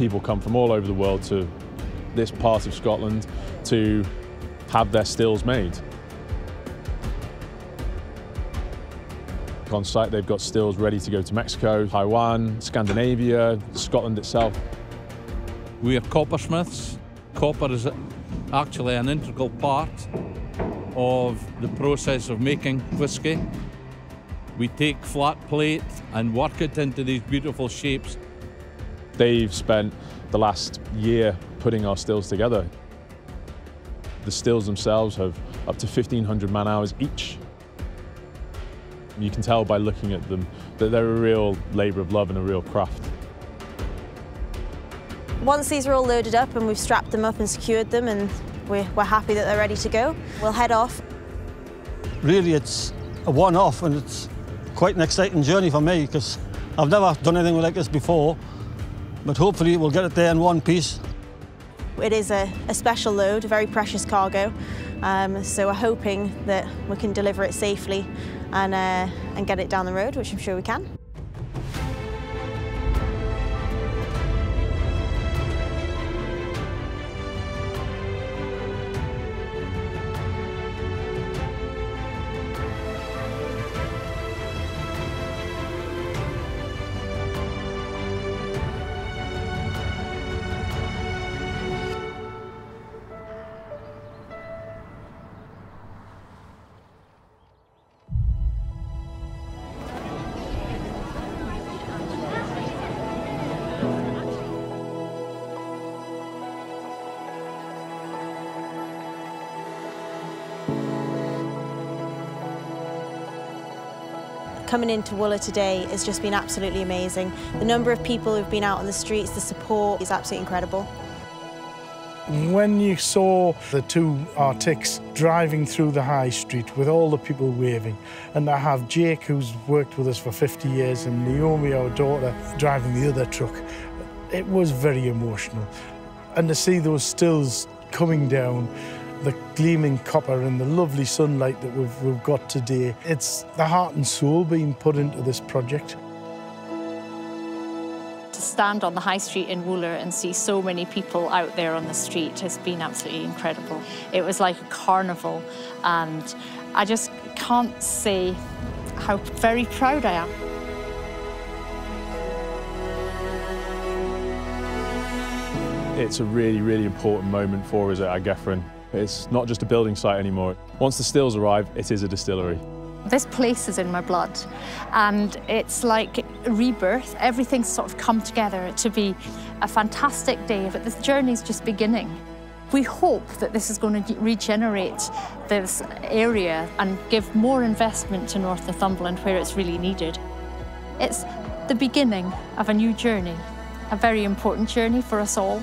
People come from all over the world to this part of Scotland to have their stills made. On site, they've got stills ready to go to Mexico, Taiwan, Scandinavia, Scotland itself. We are coppersmiths. Copper is actually an integral part of the process of making whisky. We take flat plate and work it into these beautiful shapes. They've spent the last year putting our stills together. The stills themselves have up to 1,500 man hours each. You can tell by looking at them that they're a real labour of love and a real craft. Once these are all loaded up and we've strapped them up and secured them and we're, we're happy that they're ready to go, we'll head off. Really, it's a one-off and it's quite an exciting journey for me because I've never done anything like this before, but hopefully we'll get it there in one piece. It is a, a special load, a very precious cargo, um, so we're hoping that we can deliver it safely and, uh, and get it down the road, which I'm sure we can. Coming into Wooler today has just been absolutely amazing. The number of people who've been out on the streets, the support is absolutely incredible. When you saw the two Artics driving through the high street with all the people waving, and I have Jake, who's worked with us for 50 years, and Naomi, our daughter, driving the other truck, it was very emotional. And to see those stills coming down, the gleaming copper and the lovely sunlight that we've, we've got today. It's the heart and soul being put into this project. To stand on the high street in Wooler and see so many people out there on the street has been absolutely incredible. It was like a carnival and I just can't say how very proud I am. It's a really, really important moment for us at Ad Gefrin. It's not just a building site anymore. Once the stills arrive, it is a distillery. This place is in my blood and it's like rebirth. Everything's sort of come together to be a fantastic day, but this journey's just beginning. We hope that this is going to regenerate this area and give more investment to North Northumberland where it's really needed. It's the beginning of a new journey, a very important journey for us all.